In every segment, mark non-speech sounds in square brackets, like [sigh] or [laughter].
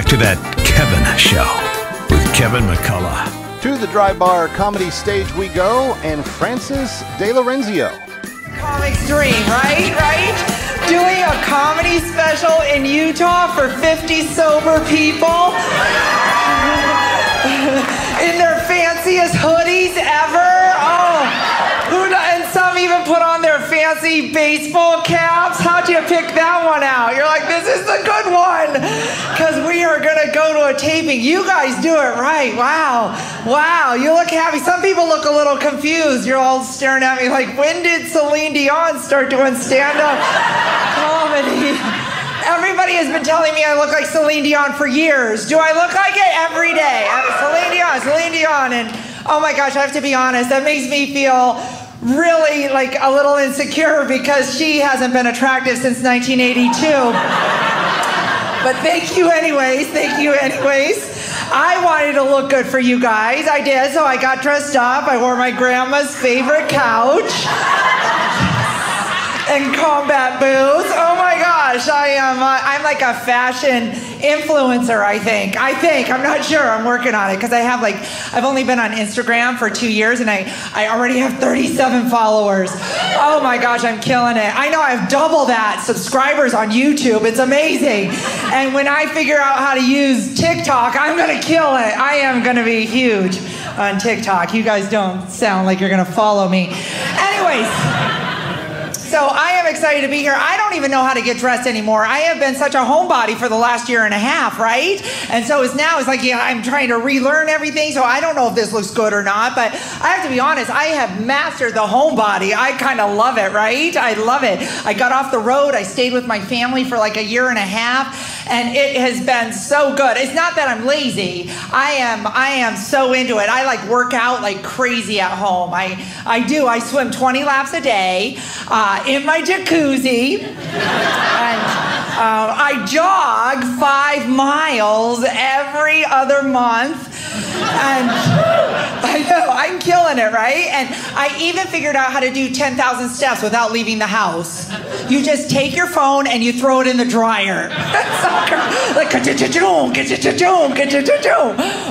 back to that Kevin show with Kevin McCullough. To the Dry Bar Comedy Stage we go, and Francis De Lorenzio. Comic's dream, right? Right? Doing a comedy special in Utah for 50 sober people [laughs] in their fanciest hoodies ever. Oh, who and some even put on their fancy baseball caps. How'd you pick that one out? You're like, this is the a taping. You guys do it right. Wow, wow. You look happy. Some people look a little confused. You're all staring at me like, when did Celine Dion start doing stand-up comedy? Everybody has been telling me I look like Celine Dion for years. Do I look like it every day? I'm Celine Dion, Celine Dion, and oh my gosh, I have to be honest. That makes me feel really like a little insecure because she hasn't been attractive since 1982. But thank you anyways. Thank you anyways. I wanted to look good for you guys. I did, so I got dressed up. I wore my grandma's favorite couch and combat boots. Oh my gosh, I am. Uh, I'm like a fashion influencer. I think. I think. I'm not sure. I'm working on it because I have like I've only been on Instagram for two years and I I already have 37 followers. Oh my gosh, I'm killing it. I know I have double that subscribers on YouTube. It's amazing. And when I figure out how to use TikTok, I'm gonna kill it. I am gonna be huge on TikTok. You guys don't sound like you're gonna follow me. Anyways. So I am excited to be here. I don't even know how to get dressed anymore. I have been such a homebody for the last year and a half, right? And so it's now it's like yeah, I'm trying to relearn everything. So I don't know if this looks good or not, but I have to be honest. I have mastered the homebody. I kind of love it, right? I love it. I got off the road. I stayed with my family for like a year and a half, and it has been so good. It's not that I'm lazy. I am. I am so into it. I like work out like crazy at home. I I do. I swim 20 laps a day. Uh, in my jacuzzi. And uh, I jog five miles every other month. And [laughs] I know, I'm killing it, right? And I even figured out how to do 10,000 steps without leaving the house. You just take your phone and you throw it in the dryer. [laughs] like,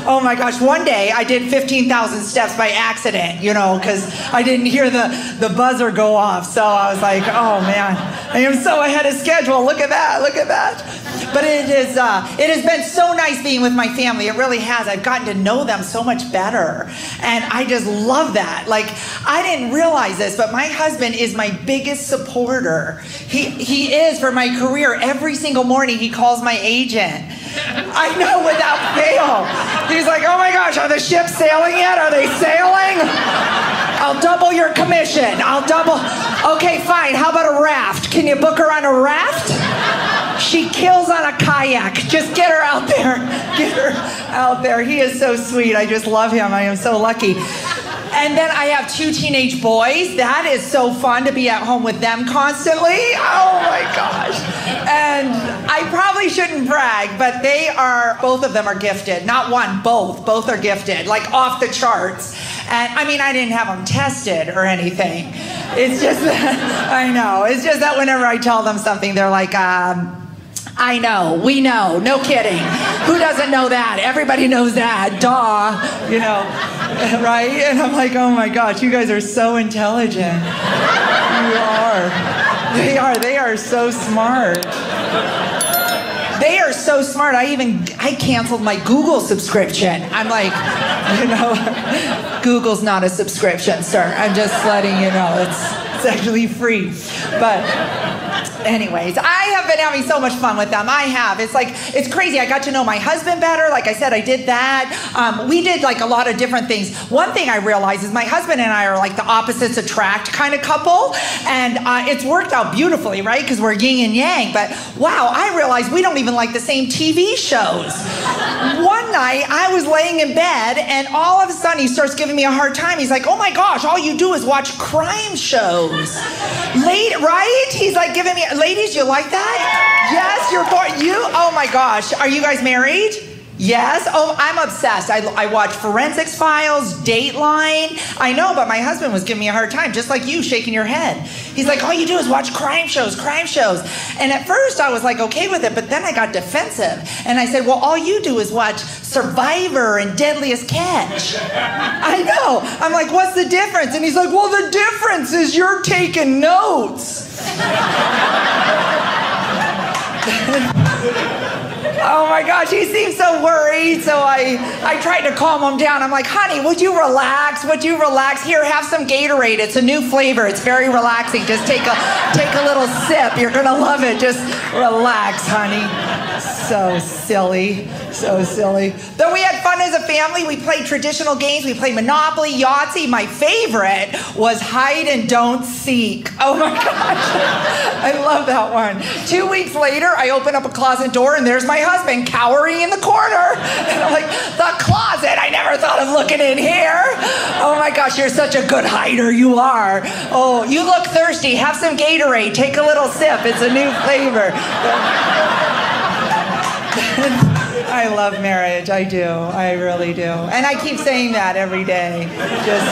oh my gosh, one day I did 15,000 steps by accident, you know, because I didn't hear the, the buzzer go off. So I was like, oh man, I am so ahead of schedule. Look at that, look at that. But it is, uh, it has been so nice being with my family. It really has. I've gotten to know them so much better. And I just love that. Like, I didn't realize this, but my husband is my biggest supporter. He, he is for my career. Every single morning, he calls my agent. I know without fail. He's like, oh my gosh, are the ships sailing yet? Are they sailing? I'll double your commission. I'll double. Okay, fine. How about a raft? Can you book her on a raft? She kills on a kayak. Just get her out there. [laughs] Get her out there. He is so sweet. I just love him. I am so lucky. And then I have two teenage boys. That is so fun to be at home with them constantly. Oh my gosh. And I probably shouldn't brag, but they are, both of them are gifted. Not one, both. Both are gifted, like off the charts. And I mean, I didn't have them tested or anything. It's just, [laughs] I know. It's just that whenever I tell them something, they're like, um, I know, we know, no kidding. Who doesn't know that? Everybody knows that, duh, you know, [laughs] right? And I'm like, oh my gosh, you guys are so intelligent. You are. They are, they are so smart. They are so smart. I even I canceled my Google subscription. I'm like, you know, [laughs] Google's not a subscription, sir. I'm just letting you know it's it's actually free. But anyways, I been having so much fun with them. I have. It's like it's crazy. I got to know my husband better. Like I said, I did that. Um, we did like a lot of different things. One thing I realized is my husband and I are like the opposites attract kind of couple, and uh, it's worked out beautifully, right? Because we're yin and yang. But wow, I realized we don't even like the same TV shows. Night I was laying in bed, and all of a sudden he starts giving me a hard time. He's like, "Oh my gosh, all you do is watch crime shows." [laughs] Late, right? He's like giving me, ladies, you like that? Yes, you're born. You, oh my gosh. Are you guys married? Yes. Oh, I'm obsessed. I, I watch Forensics Files, Dateline. I know, but my husband was giving me a hard time, just like you, shaking your head. He's like, all you do is watch crime shows, crime shows. And at first I was like, okay with it, but then I got defensive. And I said, well, all you do is watch Survivor and Deadliest Catch. I know. I'm like, what's the difference? And he's like, well, the difference is you're taking notes. [laughs] Oh my gosh, he seemed so worried. So I, I tried to calm him down. I'm like, honey, would you relax? Would you relax? Here, have some Gatorade. It's a new flavor. It's very relaxing. Just take a take a little sip. You're gonna love it. Just relax, honey. So silly. So silly. Though we had fun as a family, we played traditional games. We played Monopoly, Yahtzee. My favorite was hide and don't seek. Oh my [laughs] gosh. I love that one. Two weeks later, I open up a closet door and there's my husband cowering in the corner. [laughs] And I'm like, the closet. I never thought of looking in here. Oh my gosh, you're such a good hider. You are. Oh, you look thirsty. Have some Gatorade. Take a little sip. It's a new flavor. I love marriage. I do. I really do. And I keep saying that every day. Just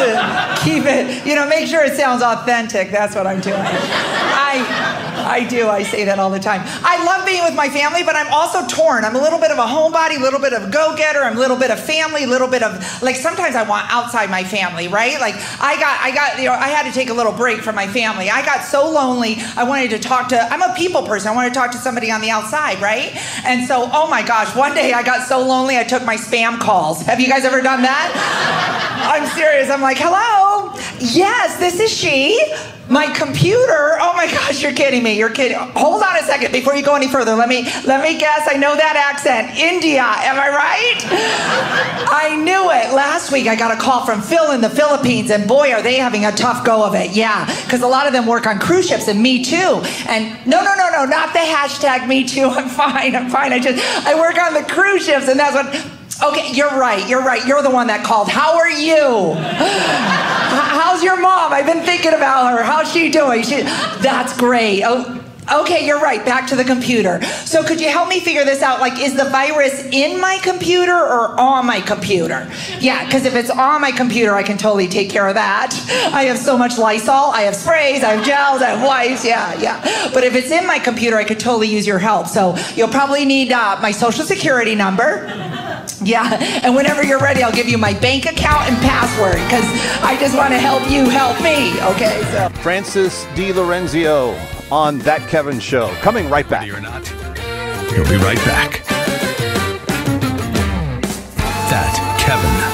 to keep it, you know, make sure it sounds authentic. That's what I'm doing. I I do. I say that all the time. I love being with my family, but I'm also torn. I'm a little bit of a homebody, a little bit of a go-getter, I'm a little bit of family, a little bit of like sometimes I want outside my family, right? Like I got I got you know, I had to take a little break from my family. I got so lonely. I wanted to talk to I'm a people person. I wanted to talk to somebody on the outside, right? And so, oh my gosh, one day I got so lonely I took my spam calls. Have you guys ever done that? [laughs] I'm serious. I'm like, "Hello? Yes, this is she." My computer. Oh my gosh, you're kidding me. You're kidding. Hold on a second before you go any further. Let me let me guess. I know that accent. India. Am I right? I knew it. Last week I got a call from Phil in the Philippines, and boy, are they having a tough go of it. Yeah, because a lot of them work on cruise ships, and me too. And no, no, no, no, not the hashtag me too. [laughs] I'm fine. I'm fine. I just I work on the cruise ships, and that's what. Okay, you're right. You're right. You're the one that called. How are you? [gasps] How's your mom? I've been thinking about her. How's she doing? She, that's great. Oh, Okay, you're right. Back to the computer. So, could you help me figure this out? Like, is the virus in my computer or on my computer? Yeah, because if it's on my computer, I can totally take care of that. I have so much Lysol, I have sprays, I have gels, I have wipes. Yeah, yeah. But if it's in my computer, I could totally use your help. So, you'll probably need uh, my social security number. Yeah, and whenever you're ready, I'll give you my bank account and password because I just want to help you help me. Okay, so. Frances Dilorinzo on That Kevin Show. Coming right back. You're not, he'll be right back. That Kevin